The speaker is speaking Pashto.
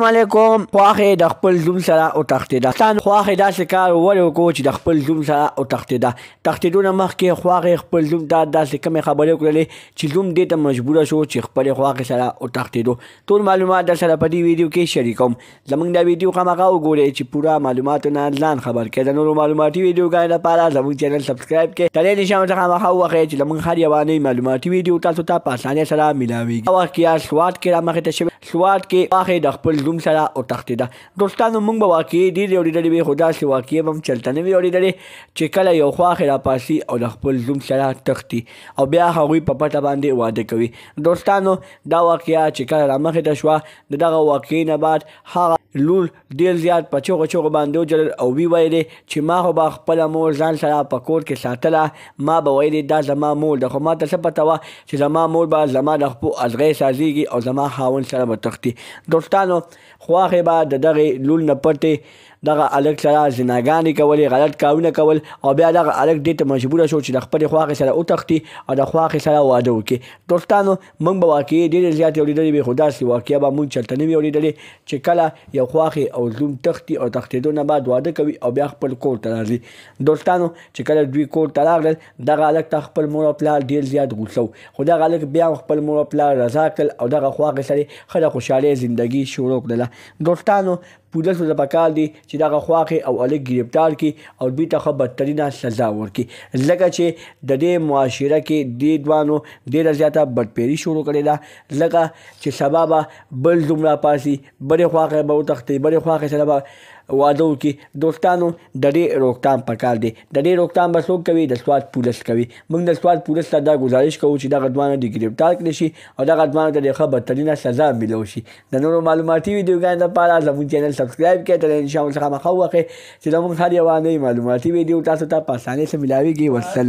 السلام علیکم خواخې د خپل زوم سره او تختیده ستان خواخې داسې کار ولې وکړو چې د خپل زوم سره او تختیده تختیدو نه مخکې خواخې خپل زوم ته داسې کمې خبرې وکړلې چې زوم دې ته مجبور شو چې خپل خواخې سره او تختیدو ټول معلومات در سره په دې ویډیو کې شریکوم زمونږ دا ویډیو خامخا وګورئ چې پوره معلوماتو نه ځان خبر کړئ د نورو معلوماتي ویډیوګانو لپاره زمونږ چینل سبسکرایب کړئ ترې نشان ته خامخا وخی چې زمونږ هر یوه نوې معلوماتي ویډیو تاسو ته په اسانۍ سره ملاویږي او وخت کې سواد کې رامخې ته شوی سوات کې واخې د خپل زوم سره وتښتېده. دوستانو موږ به واقعې ډېرې اورېدلې وې خو داسې واقعې به هم چلته نه وې اورېدلې چې کله یو خواخې راپاسي او د خپل زوم سره تښتي او بیا هغوی په پټه باندې واده کوي. دوستانو دا واقعه چې کله رامخې ته شوه د دغه واقعې نه بعد هغه لور ډیر زیات په چغو چغو باندې وجړل او وی ویلې چې ما خو به خپل مور ځان سره په کور کې ساتله ما به ویلې دا زما مور ده خو ما ته څه پته وه چې زما مور به زما د خپو ازغې سازیږي او زما خاون سره به تختی دوستانو خواخې به د دغه لور نه پټې دغه الک سره زناګانې کولې غلط کارونه کول او بیا دغه الک دې ته مجبور شو چې د خپل خواخې سره وتختی او د خواخې سره واده وکړي دوستانو مونږ به واقعې ډېرې زیاتې اورېدلې وي، خو داسې واقعه به مونږ چرته نه وي اورېدلې چې کله یو خواښې او زوم تښتي او تښتېدو نه بعد واده کوي او بیا خپل کور ته راځي. دوستانو چې کله دوی کور ته راغلل دغه هلک ته خپل مور او پلار ډېر زیات غوسه وو، خو دغه هلک بیا هم خپل مور او پلار رضا کړل او دغه خواښې سره یې خره خوشحالې زندګي شروع کړله. دوستانو پولسو ته پکار دي چې دغه خواښې او الک ګرفتار کړي او دوی ته خو بدترینه سزا ورکړي ځکه چې د دې معاشره کې دې دوانو ډیره زیاته بدپیري شروع کړې ده ځکه چې سبا به بل زوم راپاڅي بلې خواښې به وتښتي بلې خواښې سره به واده وکړي دوستانو د دې روکتام پکار دی د دې روکتام به څوک کوي د سوات پولس کوي موږ د سوات پولس ته دا ګزارش کوو چې دغه دوانه دې ګرفتار کړي شي او دغه دوانه ته دې ښه بدترینه سزا ملو شي د نورو معلوماتي ویډیوګانو لپاره زموږ چینل سبسکرایب کړئ تر انشاء الله سره مخه وخه چې زموږ هر یوه نوې معلوماتي ویډیو تاسو ته په اسانۍ سره ملاویږي وسل